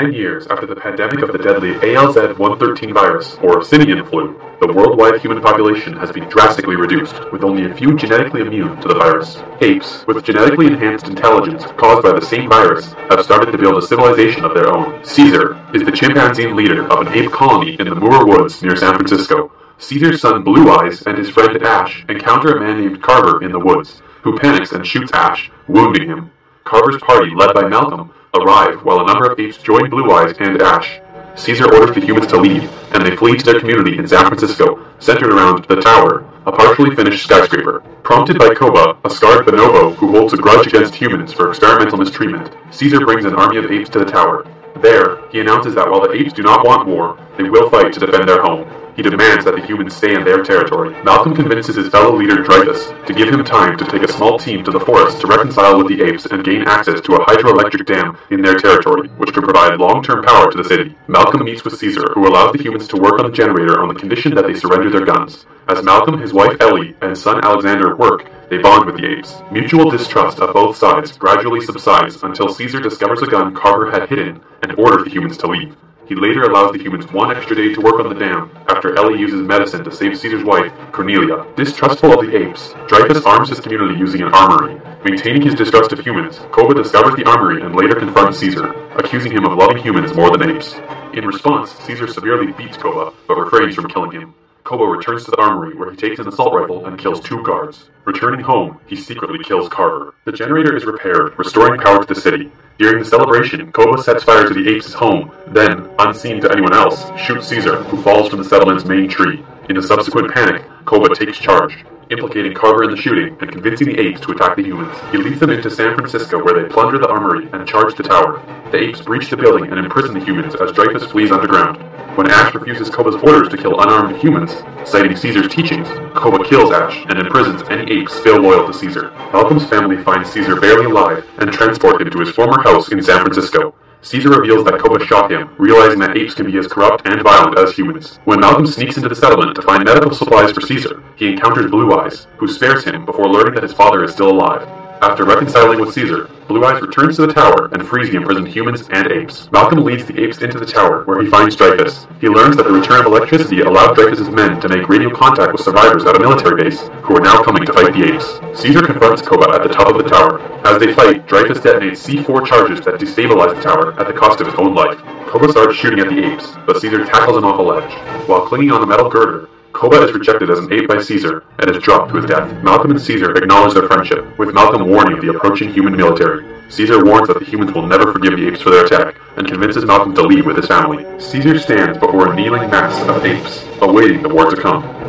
10 years after the pandemic of the deadly ALZ-113 virus, or simian flu, the worldwide human population has been drastically reduced, with only a few genetically immune to the virus. Apes, with genetically enhanced intelligence caused by the same virus, have started to build a civilization of their own. Caesar is the chimpanzee leader of an ape colony in the Muir Woods near San Francisco. Caesar's son Blue Eyes and his friend Ash encounter a man named Carver in the woods, who panics and shoots Ash, wounding him. Carver's party, led by Malcolm, arrive while a number of apes join Blue Eyes and Ash. Caesar orders the humans to leave, and they flee to their community in San Francisco, centered around the Tower, a partially finished skyscraper. Prompted by Koba, a scarred bonobo who holds a grudge against humans for experimental mistreatment, Caesar brings an army of apes to the Tower. There, he announces that while the apes do not want war, they will fight to defend their home. He demands that the humans stay in their territory. Malcolm convinces his fellow leader Dreyfus to give him time to take a small team to the forest to reconcile with the apes and gain access to a hydroelectric dam in their territory, which could provide long-term power to the city. Malcolm meets with Caesar, who allows the humans to work on the generator on the condition that they surrender their guns. As Malcolm, his wife Ellie, and son Alexander work, they bond with the apes. Mutual distrust of both sides gradually subsides until Caesar discovers a gun Carver had hidden and orders the humans to leave. He later allows the humans one extra day to work on the dam after Ellie uses medicine to save Caesar's wife, Cornelia. Distrustful of the apes, Dreyfus arms his community using an armory. Maintaining his distrust of humans, Koba discovers the armory and later confronts Caesar, accusing him of loving humans more than apes. In response, Caesar severely beats Koba, but refrains from killing him. Koba returns to the armory where he takes an assault rifle and kills two guards. Returning home, he secretly kills Carver. The generator is repaired, restoring power to the city. During the celebration, Koba sets fire to the apes' home, then, unseen to anyone else, shoots Caesar, who falls from the settlement's main tree. In a subsequent panic, Koba takes charge, implicating Carver in the shooting and convincing the apes to attack the humans. He leads them into San Francisco where they plunder the armory and charge the tower. The apes breach the building and imprison the humans as Dreyfus flees underground. When Ash refuses Koba's orders to kill unarmed humans, citing Caesar's teachings, Koba kills Ash and imprisons any apes still loyal to Caesar. Malcolm's family finds Caesar barely alive and transport him to his former house in San Francisco. Caesar reveals that Koba shot him, realizing that apes can be as corrupt and violent as humans. When Malcolm sneaks into the settlement to find medical supplies for Caesar, he encounters Blue Eyes, who spares him before learning that his father is still alive. After reconciling with Caesar, Blue Eyes returns to the tower and frees the imprisoned humans and apes. Malcolm leads the apes into the tower, where he finds Dreyfus. He learns that the return of electricity allowed Dreyfus's men to make radio contact with survivors at a military base, who are now coming to fight the apes. Caesar confronts Koba at the top of the tower. As they fight, Dreyfus detonates C4 charges that destabilize the tower at the cost of his own life. Koba starts shooting at the apes, but Caesar tackles him off a ledge. While clinging on a metal girder, Koba is rejected as an ape by Caesar and is dropped to his death. Malcolm and Caesar acknowledge their friendship, with Malcolm warning of the approaching human military. Caesar warns that the humans will never forgive the apes for their attack, and convinces Malcolm to leave with his family. Caesar stands before a kneeling mass of apes, awaiting the war to come.